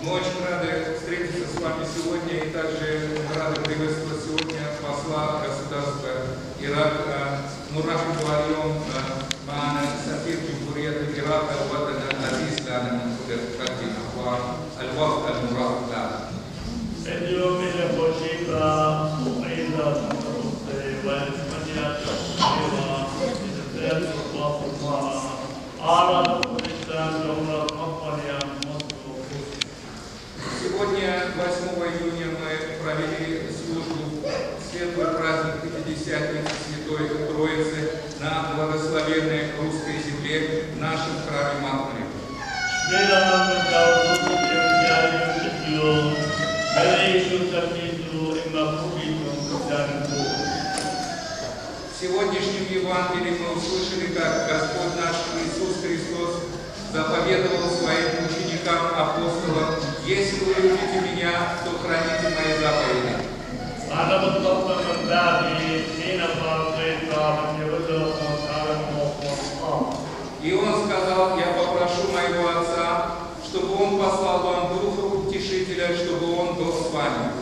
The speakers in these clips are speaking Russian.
Мы очень рады встретиться с вами сегодня и также рады приветствовать сегодня посла государства Ирак Мурахи Буайон любите меня, то храните мои заповеди. И он сказал, я попрошу моего Отца, чтобы он послал вам Духа Утешителя, чтобы он был с вами.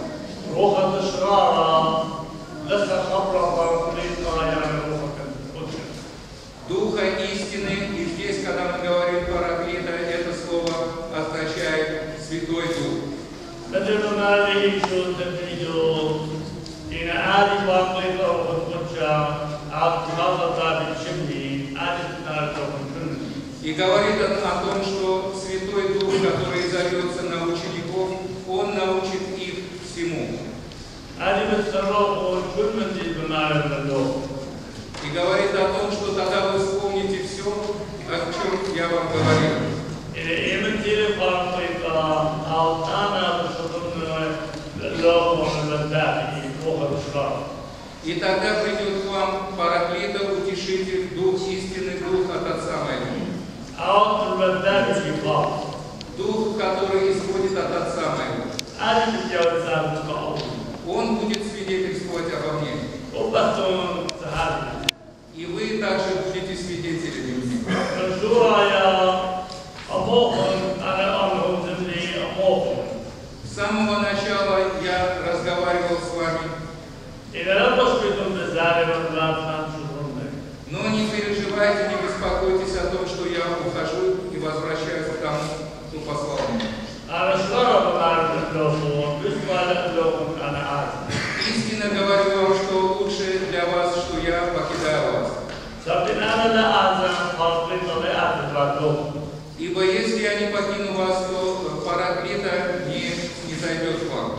Adonai Shuddayo, in Adi Waklito Vangucha, Abdullah Shimni, И говорит он о том, что Святой Дух, который зовется на учеников, он научит их всему. И говорит о том, что тогда вы вспомните все, о чем я вам говорил. И тогда придет к вам Параклитов, Утешитель, Дух истины, Дух от Отца Моего. Дух, который исходит от Отца Моего. Он будет свидетельствовать обо мне. Но не переживайте, не беспокойтесь о том, что я ухожу и возвращаюсь к тому, кто послал меня. Истинно говорю вам, что лучше для вас, что я покидаю вас. Ибо если я не покину вас, то параклита не, не зайдет к вам.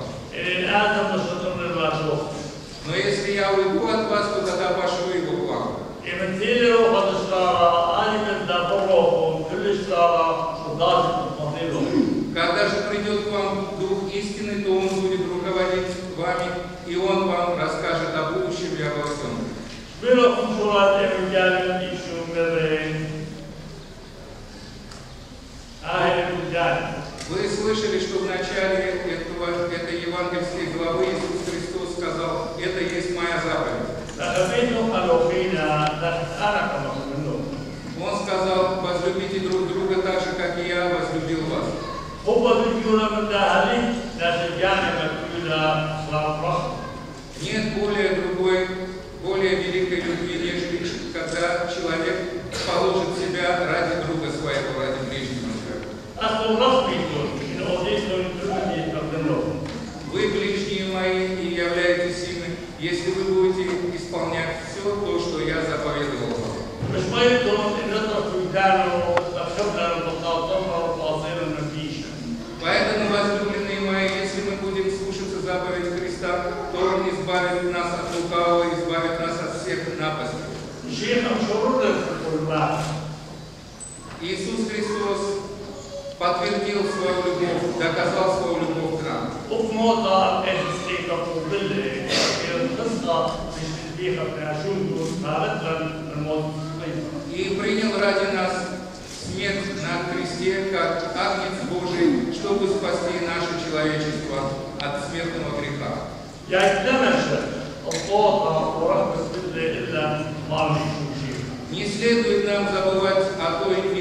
Но если я уйду от вас, то тогда вашу его плаху. Когда же придет к вам Дух истины, то Он будет руководить вами, и Он вам расскажет о будущем и обо всем. Вы слышали, положит себя ради друга своего, ради ближнего своего. Вы ближние мои и являетесь ими, если вы будете исполнять все то, что я заповедовал вам. Поэтому, возлюбленные мои, если мы будем слушаться заповедь Христа, то Он избавит нас от лукавого, избавит нас от всех напастей. Иисус Христос подтвердил свою любовь, доказал свою любовь к нам. Uppmuntrar ægteskaber på billedet ved Krister, hvis vi bliver operation hos Varetland med И принял ради нас смерть на кресте, как агнец Божий, чтобы спасти наше человечество от смертного греха. Jeg glemmer ikke å foredra våre bestillige ille vanlige Не следует нам забывать о той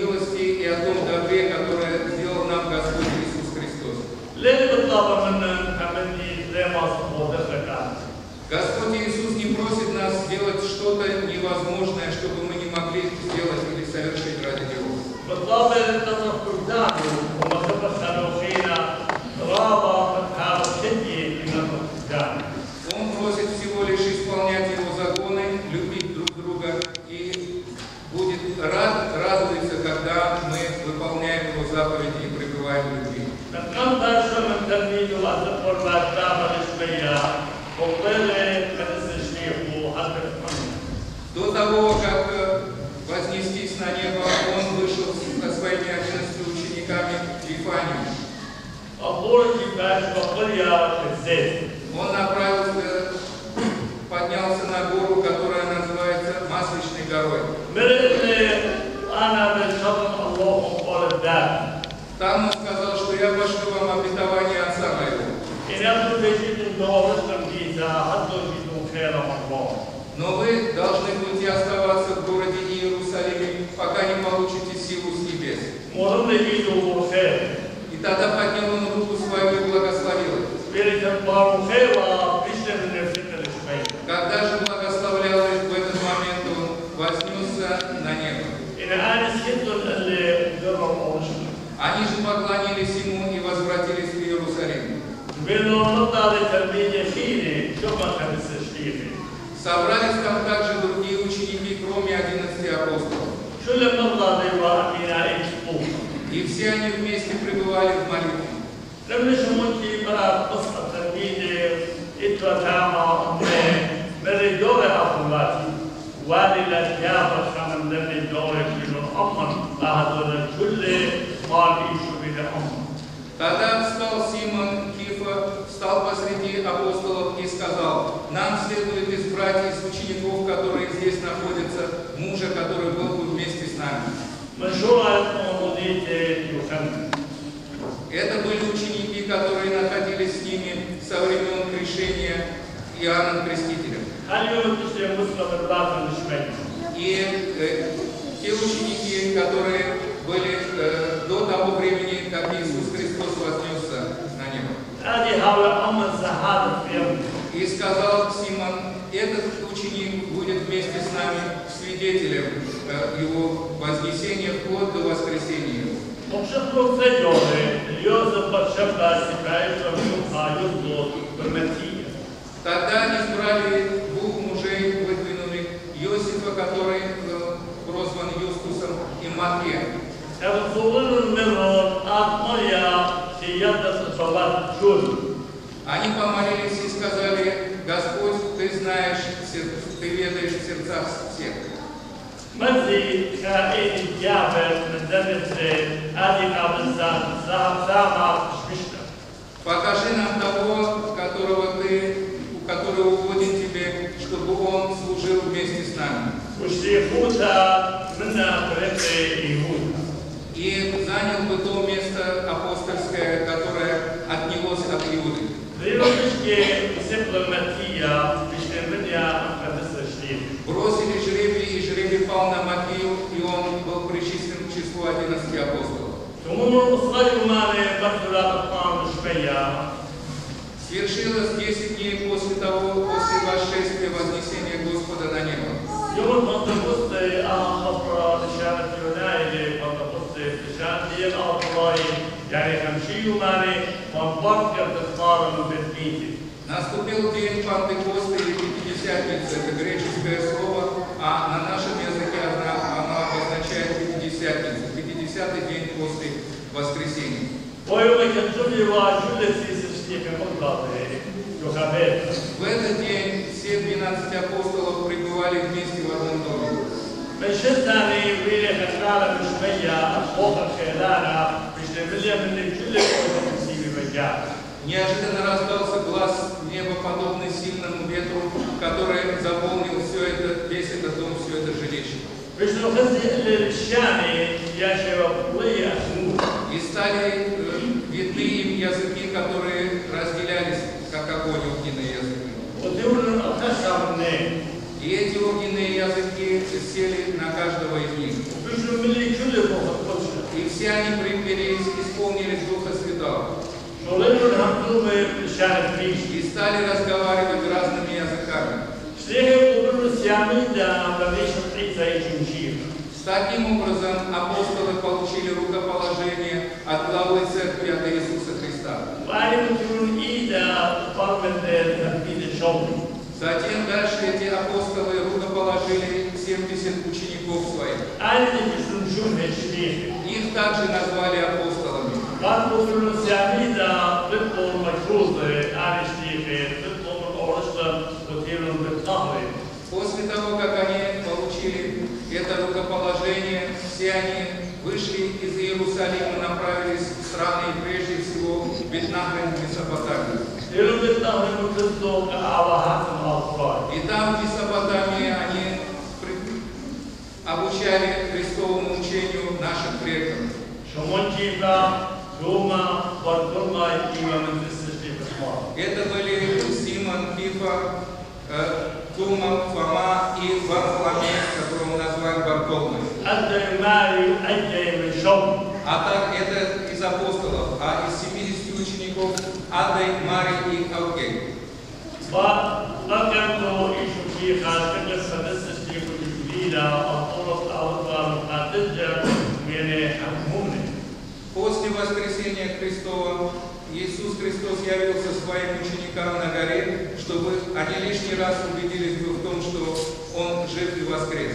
пошлю вам обетование отца моего. Но вы должны будете оставаться в городе Иерусалиме, пока не получите силу с небес. И тогда поднял он руку свою и благословил. Когда же благословлял их в этот момент, он вознесся на небо. Они же поклонились ему Ви не надали термине хири, что пахнется штифы. Собрались там также другие ученики, кроме 11 апостолов. Шулем надали вамина и И все они вместе пребывали в молитве. Ревнишемунти брат поста термине и тватама умне меридове апулати. Вали латьяба шаман меридове кило амман. Ахадуна чулле маги шубиля амман. Тогда встал Симон стал посреди апостолов и сказал, «Нам следует избрать из учеников, которые здесь находятся, мужа, который был бы вместе с нами». Это были ученики, которые находились с ними со времен крещения Иоанном Крестителем. И э, те ученики, которые были э, до того времени, как Иисус Христос вознесся и сказал Симон, этот ученик будет вместе с нами свидетелем э, его вознесения вплоть до воскресения его. Тогда они избрали двух мужей выдвинули, Иосифа, который был прозван Юстусом, и Матфея салат черный. Они помолились и сказали, Господь, Ты знаешь, Ты ведаешь сердца всех. Măzi ca ei diavel mândământre, adică abzan, zama șmiștă. Покажи нам того, которого ты, у которого угоден тебе, чтобы он служил вместе с нами. И занял бы то место, Матия, مكية Ишремия Бросили жребий, и жребий пал на Матию, и он был причислен к числу 11 апостолов. Свершилось 10 дней после того, после восшествия вознесения Господа на небо. يعني خمشين ماني وانبرك التخارم بالميتي Наступил день Пантекоста или Пятидесятницы, это греческое слово, а на нашем языке оно, оно обозначает Пятидесятницу, Пятидесятый день после воскресения. ويوم كتبي وجل سيس شتيك مقاطع يخبر. В этот день все 12 апостолов пребывали вместе в одном доме. من شتاني ويلي خلالة بشوية فوق الخيلانة بشتملية من كل كل تسيبي بجاه. Неожиданно раздался глаз неба, подобный сильному ветру, который заполнил все это, весь этот дом, все это жилище. И стали э, видны им языки, которые разделялись, как огонь огненные языки. И эти огненные языки сели на каждого из них. И все они примирились, исполнились Духа Святого. И стали разговаривать разными языками. Таким образом, апостолы получили рукоположение от главы церкви от Иисуса Христа. Затем дальше эти апостолы рукоположили 70 учеников своих. Их также назвали апостолами. После того, как они получили это рукоположение, все они вышли из Иерусалима, направились в страны, прежде всего, в Вьетнам и Месопотамию. И там, в Месопотамии, они обучали Христовому учению наших предков. Это были Симон, Пифа, э, Тума, Фома и Варфоломей, которого назвали Бартоломой. أدى ماري أدى من شوم А так это из апостолов, а из 70 учеников Адай, Марий и Алгей. فذكرت إيشو كيفا تقص تسجي بجبريلا الطرق أوطان قاتلجة من حكمونه После воскресения Христова Иисус Христос явился своим ученикам на горе, чтобы они лишний раз убедились бы в том, что Он жив и воскрес.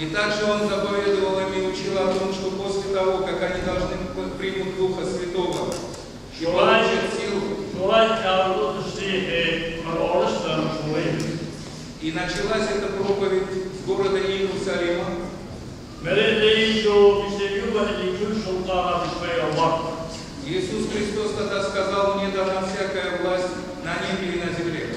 И также Он заповедовал им и учил о том, что после того, как они должны примут Духа Святого, и получат силу, и началась эта проповедь города Иерусалима. Иисус Христос тогда сказал, мне дана всякая власть на небе и на земле.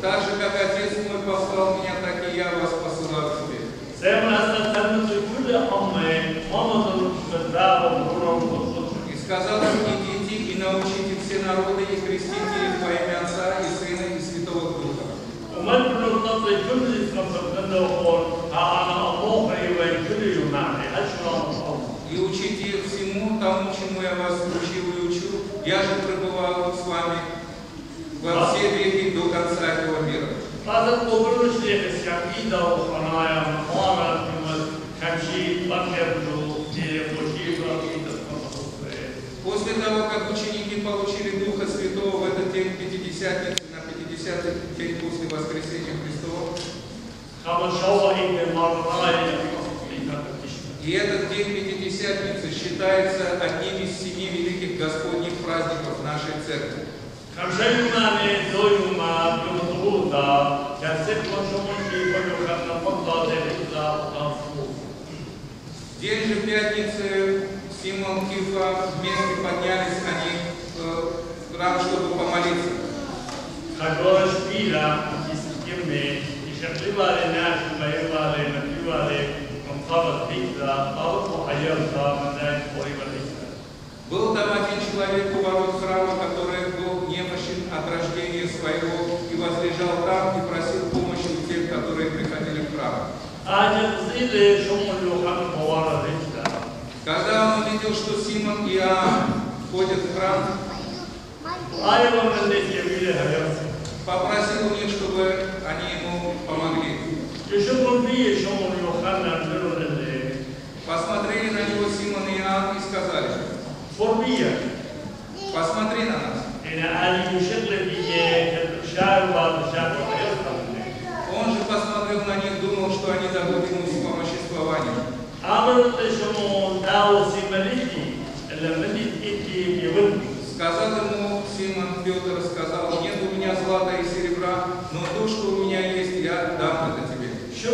Так же, как Отец мой послал меня, так и я вас посылаю к себе. И сказал идите и научите все народы и крестите ومن نقطة كل اسم فقدنا وقول ها أنا الله إيوه كل يمعني أشرا الله И учите их всему тому, чему я вас учил и учу. Я же пребывал с вами во все веки до конца этого мира. هذا القبر الشيخ السعيدة وخنايا مقارنة كما كمشي بكر جو دي وشيخ رقيدة После того, как ученики получили Духа Святого в этот день Пятидесятницы, на 50 день после воскресения Христова. И этот день Пятидесятницы считается одним из семи великих Господних праздников нашей Церкви. День же пятницы Симон Кифа вместе поднялись они э, в храм, чтобы помолиться. خجور شبيلة يسكمني يشغلوا على الناس ما يبغى على ما على من طرف بيتزا طرف وحيرتا من ذلك قريبا ليس Был там один человек у ворот храма, который был немощен от рождения своего и возлежал там и просил помощи у тех, которые приходили в храм. حاجة تصير شمول يوحنا موارد رجلا Когда он увидел, что Симон и Иоанн входят в храм, попросил у них, чтобы они ему помогли. Посмотрели на него Симон и Иоанн и сказали, посмотри на нас. Он же посмотрел на них, думал, что они дадут ему помощь существованию.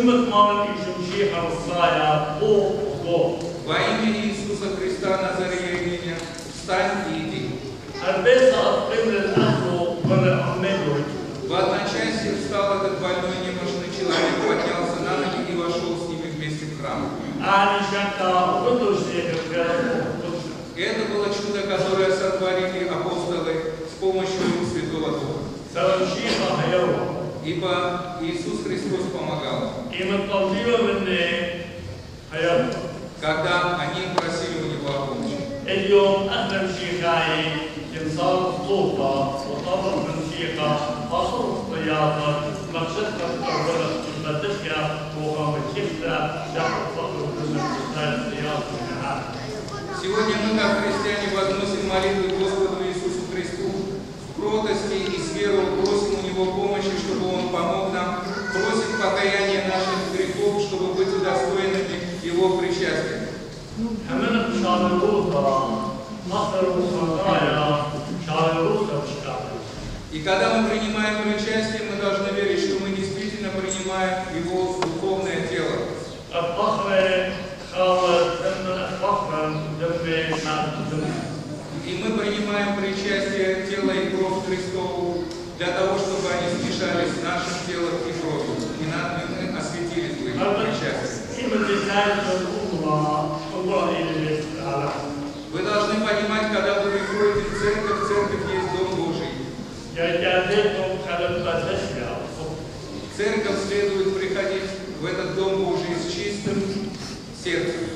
визнали жінчі Гарсая, Бог Бог. Во имя Иисуса Христа Назарянина, встань и иди. Арбеса открыли Азу Ванахмедович. В одночасье встал этот больной немощный человек, поднялся на ноги и вошел с ними вместе в храм. Это было чудо, которое сотворили апостолы с помощью Святого Духа. سبب شيء هيروح Ибо Иисус Христос помогал. قيمة طبيعة من هيروح когда они просили у него о помощи. اليوم أقدم شيخاي تمثال الطوفة وطبق من شيخة حصر الطيارة مقصدنا الأول بدتها وقام الشيخة شعر فقر من الطيارة في النهار Сегодня мы, как христиане, возносим молитву Господу Иисусу Христу в кротости и с верой просим его помощи, чтобы Он помог нам, просим покаяния наших грехов, чтобы быть удостоенными Его причастия. И когда мы принимаем причастие, мы должны верить, что мы действительно принимаем Его духовное тело. И мы принимаем причастие тела и кровь Христову для того, чтобы они смешались в нашем телом и кровью, и нам мы осветились бы Вы должны понимать, когда вы приходите в церковь, в церковь есть Дом Божий. Церковь следует приходить в этот Дом Божий с чистым сердцем.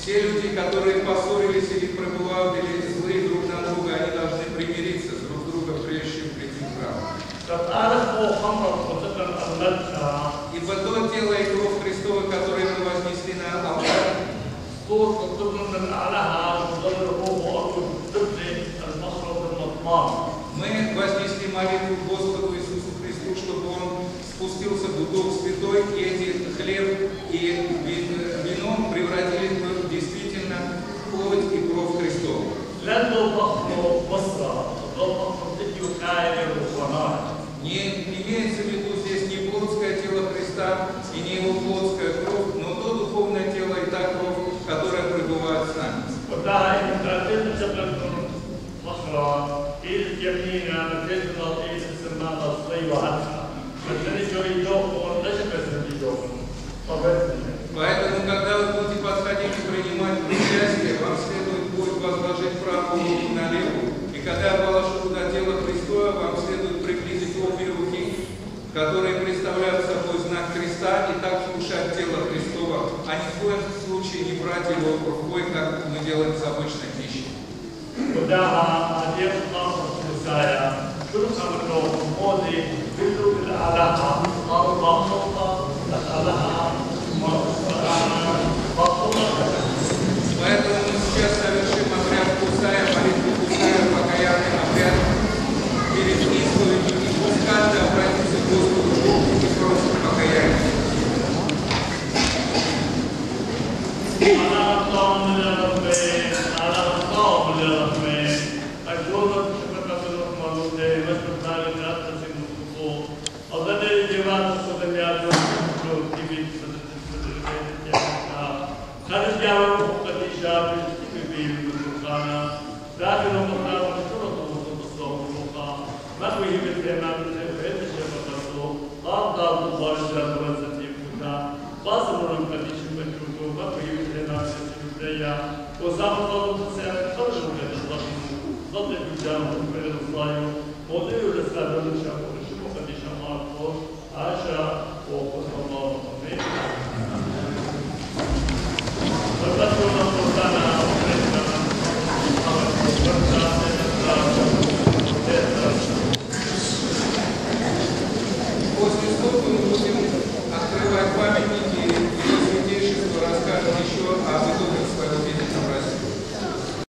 Все люди, которые поссорились или пробывают, или злые друг на друга, они должны примириться с друг другом, прежде чем прийти к праву. Ибо то тело и кровь Христова, которое мы вознесли на алтарь, мы вознесли молитву Господу, покрывать его рукой, как мы делаем с обычной пищей. Куда одежда,